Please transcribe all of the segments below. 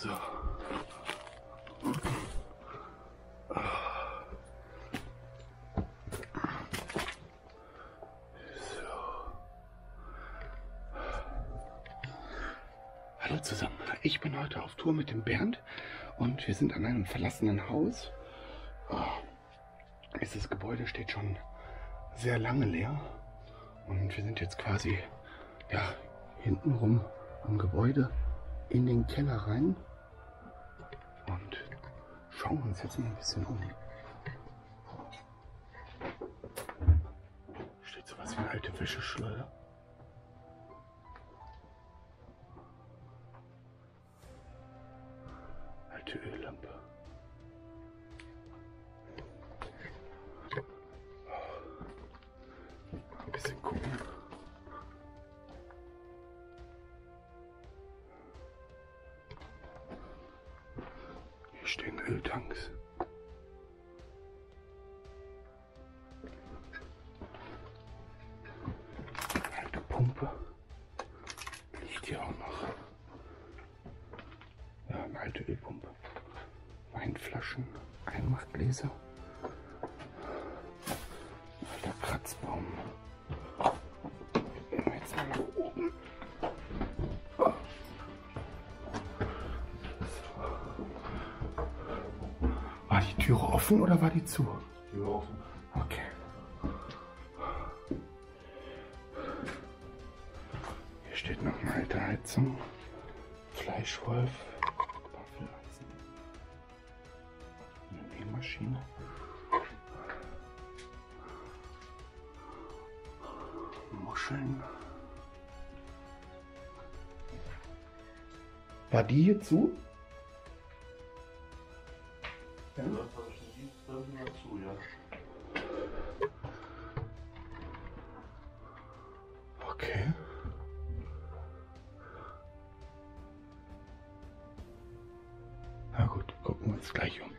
So. Hallo zusammen, ich bin heute auf Tour mit dem Bernd und wir sind an einem verlassenen Haus. Ah, dieses Gebäude steht schon sehr lange leer und wir sind jetzt quasi ja, hintenrum am Gebäude in den Keller rein schauen uns jetzt mal ein bisschen um. Steht sowas wie eine alte Wäscheschleuder. Alte Öllampe. Weinflaschen, Einmachgläser. Alter Kratzbaum. Gehen wir Jetzt mal nach oben. War die Türe offen oder war die zu? Tür offen. Okay. Hier steht noch eine alte Heizung. Fleischwolf. War die hier zu, ja. Okay. Na gut, gucken wir uns gleich um.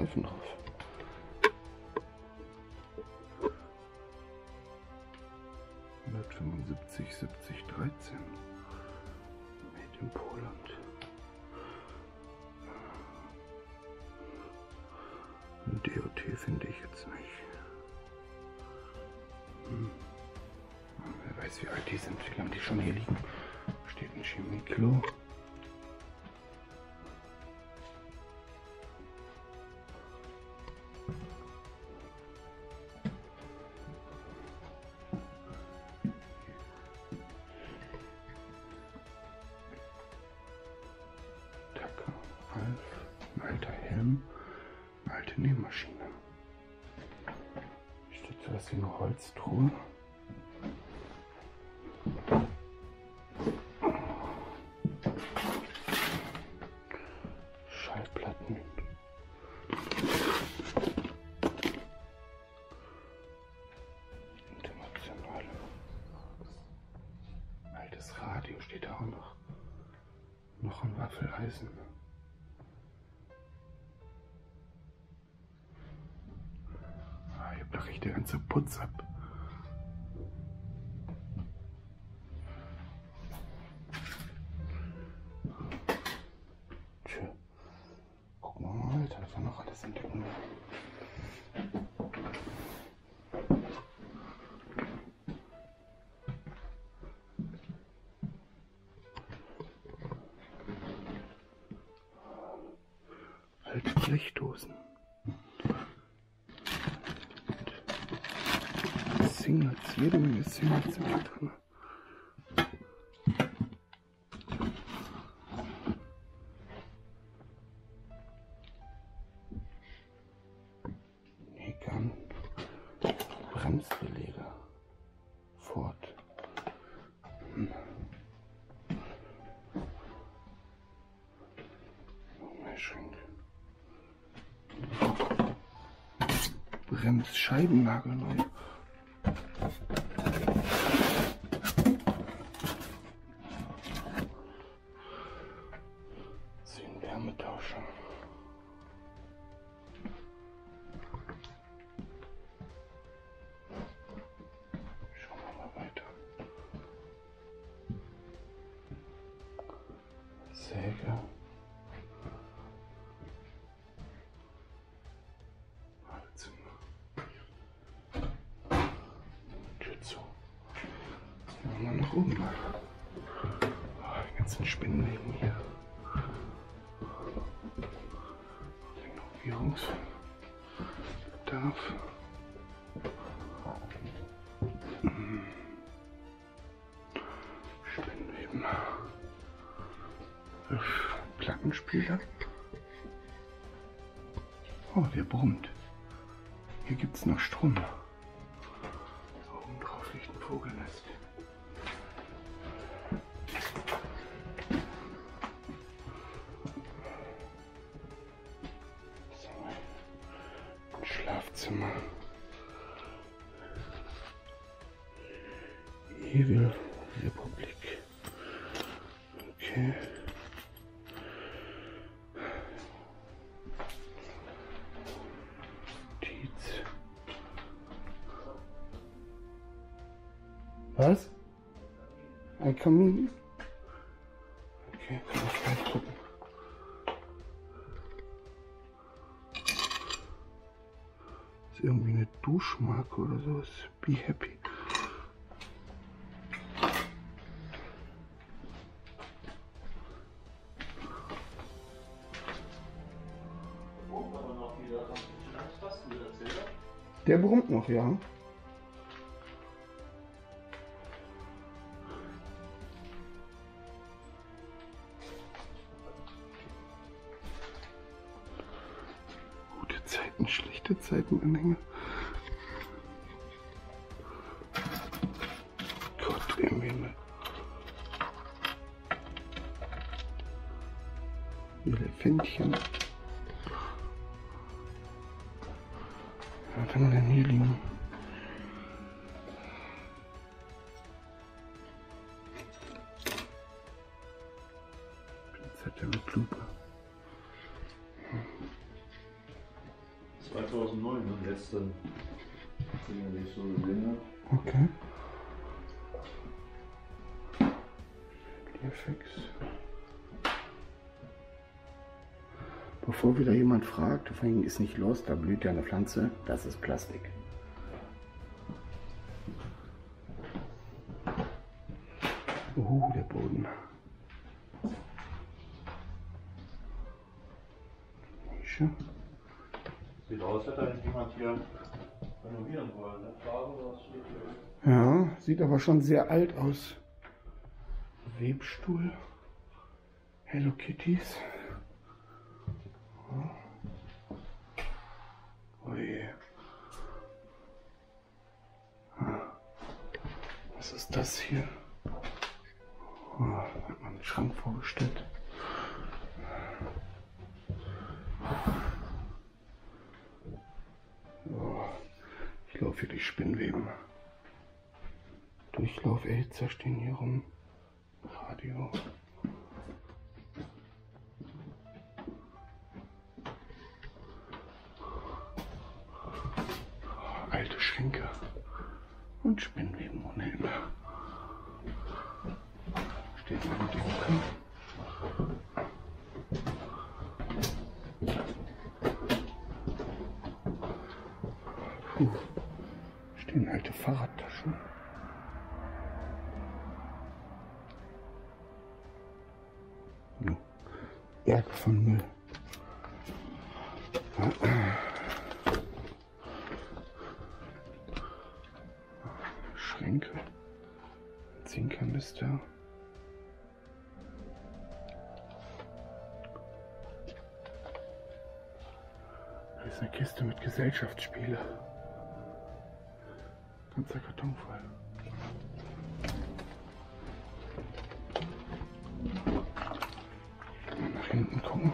Reifen drauf. Hundertfünfundsiebzig, siebzig, dreizehn. Made in Poland. DOT finde ich jetzt nicht. Hm. Wer weiß, wie alt die sind, wie lange die schon hier liegen. Steht ein Chemieklo. Hier sowas wie eine Holztruhe. Alte Blechdosen. Singles, jede Menge Singles sind drin. Schränke. Bremsscheibennagel neu. Ganzen Spinnenweben hier. Renovierungsbedarf. Hm. Spinnenweben. Plattenspieler. Oh, der brummt. Hier gibt es noch Strom. Oben drauf liegt ein Vogelnest. Evil Republik. Okay. Notiz. Was? Ein Kamin? Okay, kann ich gleich gucken. Ist irgendwie eine Duschmarke oder sowas. Be happy. Der brummt noch, ja. 2009, ne? letzte ich so gesehen. Okay. Learfix. Bevor wieder jemand fragt, vorhin ist nicht los, da blüht ja eine Pflanze, das ist Plastik. Ja, sieht aber schon sehr alt aus. Webstuhl. Hello Kitties. Oh je. Ah. Was ist das hier? Oh, hat man einen Schrank vorgestellt. Oh, ich laufe hier durch Spinnweben. Durchlauferhitzer stehen hier rum. Radio. Oh, alte Schränke. Und Spinnweben ohne Ende. Steht noch ein Drucker. Puh. Stehen alte Fahrradtaschen. Ja. Berge von Müll. Schränke. Benzinkanister. Da ist eine Kiste mit Gesellschaftsspiele. Ganzer Karton voll. Nach hinten gucken.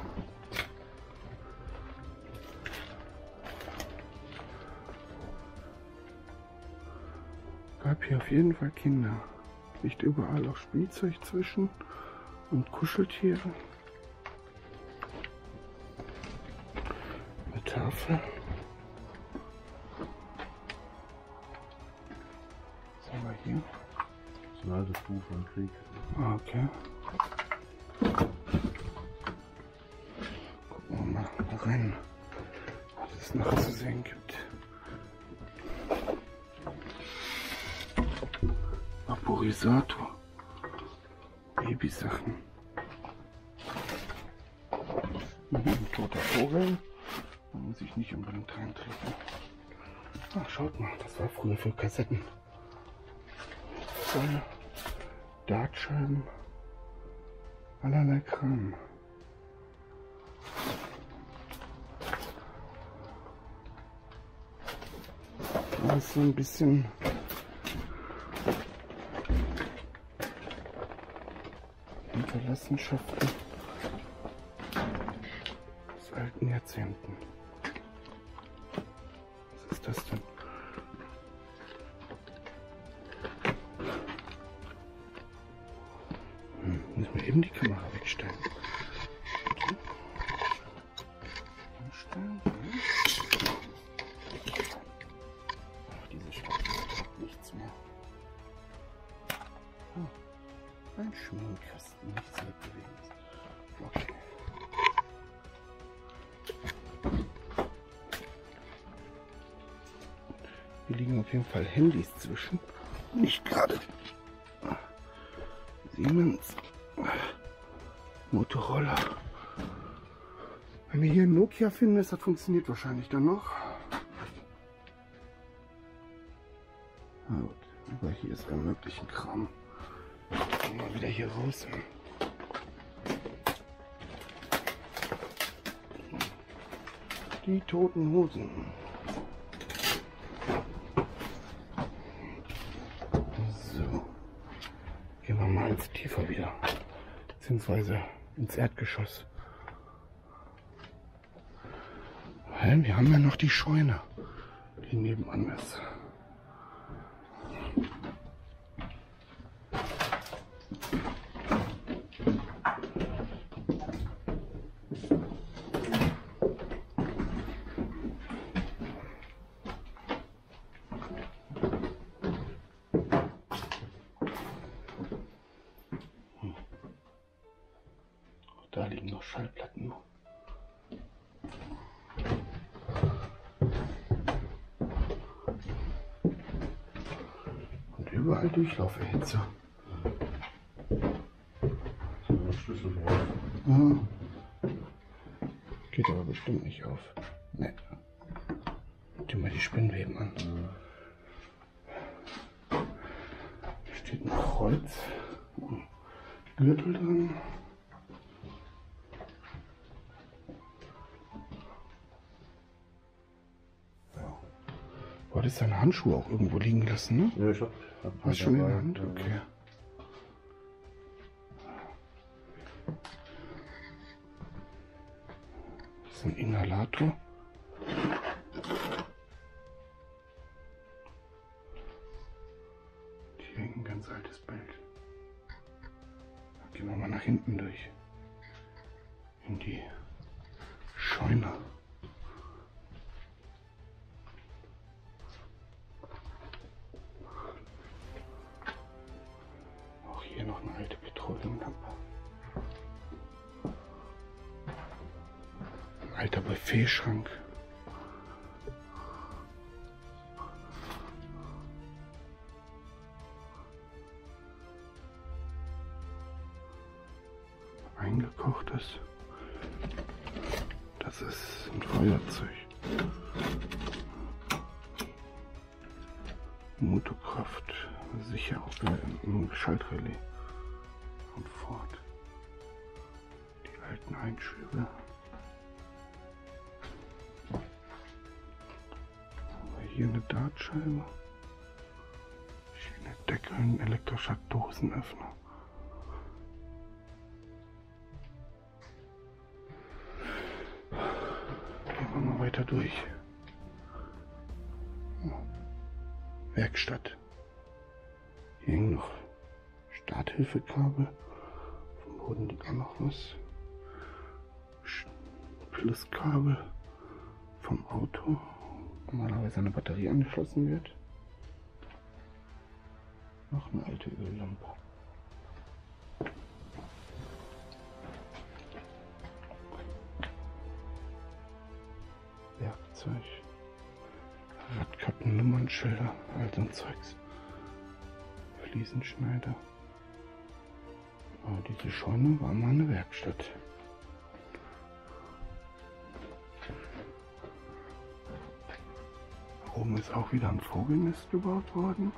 Gab hier auf jeden Fall Kinder. Liegt überall auch Spielzeug zwischen und Kuscheltiere. Eine Tafel. Tagebuch vom Krieg. Okay. Gucken wir mal rein, was es noch zu sehen gibt. Vaporisator. Babysachen. Mhm, ein toter Vogel. Man muss sich nicht unbedingt reintreten. Ach, schaut mal, das war früher für Kassetten. Sonne. Dartscheiben. Allerlei Kram. Das ist so ein bisschen Hinterlassenschaften aus alten Jahrzehnten. Was ist das denn? Handys zwischen. Nicht gerade Siemens. Motorola. Wenn wir hier Nokia finden, das funktioniert wahrscheinlich dann noch. Na gut, aber hier ist der möglichen Kram. Gehen wir wieder hier raus. Die toten Hosen. So. Gehen wir Tiefer wieder. Beziehungsweise ins Erdgeschoss. Weil wir haben ja noch die Scheune, die nebenan ist. Überall Durchlauferhitze. So, Schlüssel drauf. Ja. Geht aber bestimmt nicht auf. Ne. Tu mal die Spinnweben an. Steht ein Kreuz. Gürtel dran. Hattest deine Handschuhe auch irgendwo liegen lassen, ne? Ja, ich hab. hab Hast du schon in der. Hand? Okay. Das ist ein Inhalator. Hier hängt ein ganz altes Bild. Gehen wir mal nach hinten durch. In die Scheune. Alter Buffetschrank. Eingekochtes. Das ist ein Feuerzeug. Motorkraft, sicher auch ein Schaltrelais und fort. Die alten Einschübe. Dartscheibe. Schiene Deckeln, elektrischer Dosenöffner. Gehen wir mal weiter durch. Werkstatt. Hier hängen noch Starthilfekabel. Vom Boden liegt auch noch was. Pluskabel vom Auto. Normalerweise eine Batterie angeschlossen wird. Noch eine alte Öllampe. Werkzeug. Radkappen, Nummernschilder, all so ein Zeugs. Fliesenschneider. Aber diese Scheune war mal eine Werkstatt. Oben ist auch wieder ein Vogelnest gebaut worden.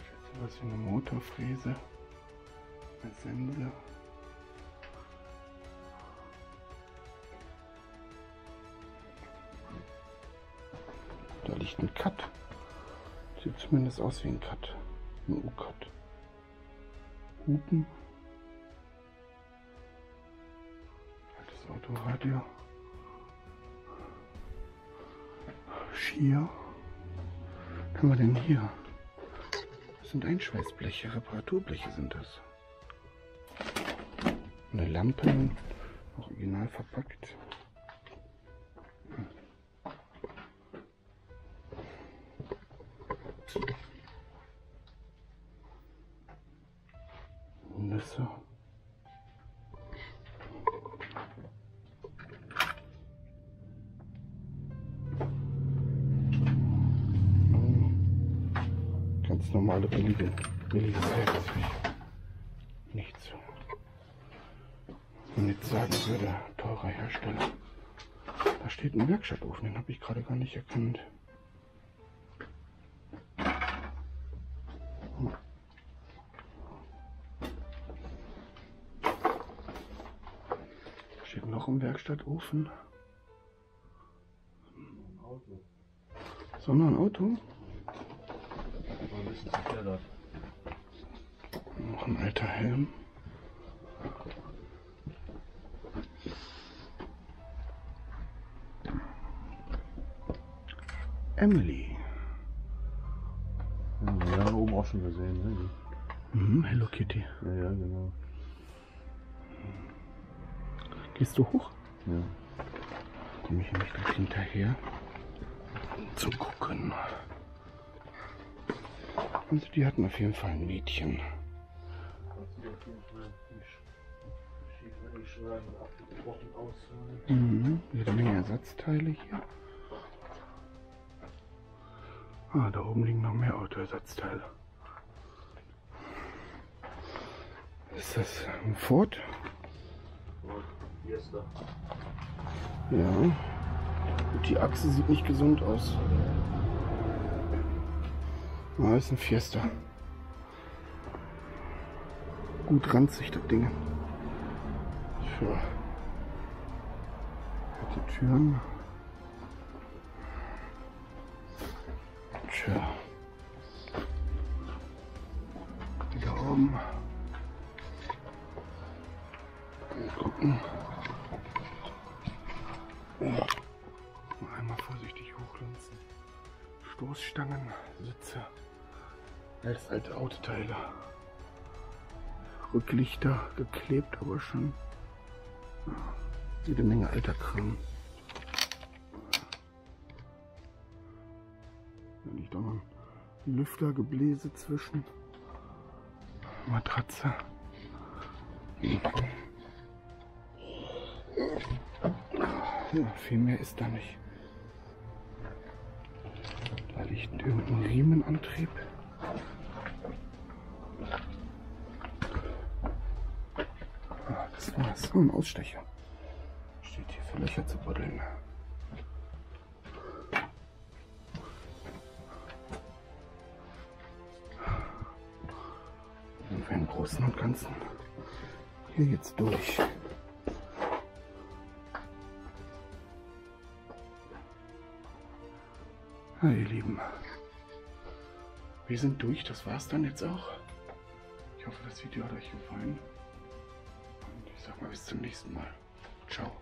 Ich schätze, was wie eine Motorfräse. Eine Sense. Da liegt ein Cut. Sieht zumindest aus wie ein Cut. Ein U-Cut. Hupen. Skier. Was haben wir denn hier? Das sind Einschweißbleche, Reparaturbleche sind das. Eine Lampe, original verpackt. Nüsse. Ganz normale billige, billiges Werkzeug. Nichts. Wenn jetzt sagen würde, teurer Hersteller. Da steht ein Werkstattofen, den habe ich gerade gar nicht erkannt. Steht noch ein Werkstattofen. Auto. Sondern ein Auto. War ein bisschen zerklettert. Noch ein alter Helm. Emily. Ja, wir haben oben auch schon gesehen, ne? Mhm, Hello Kitty. Ja, ja, genau. Gehst du hoch? Ja. Komme ich nämlich gleich hinterher. Zu gucken. Also die hatten auf jeden Fall ein Mädchen. Mhm, jede Menge Ersatzteile hier. Ah, da oben liegen noch mehr Autoersatzteile. Ist das ein Ford? Ja. Und die Achse sieht nicht gesund aus. Ah, ist ein Fiesta. Gut ranzig, das Ding. Für die Türen. Tja. Da oben. Mal gucken. Mal einmal vorsichtig hochlunzen. Stoßstangen, Sitze. Alles alte Autoteile. Rücklichter geklebt, aber schon. Jede Menge alter Kram. Da liegt auch noch ein Lüftergebläse zwischen. Matratze. Ja, viel mehr ist da nicht. Da liegt irgendein Riemenantrieb. Ah, das war's. Oh, ein Ausstecher. Steht hier für Löcher zu buddeln. Und für den Großen und Ganzen hier jetzt durch. Na, ihr Lieben. Wir sind durch, das war's dann jetzt auch. Ich hoffe, das Video hat euch gefallen. Und ich sag mal bis zum nächsten Mal. Ciao.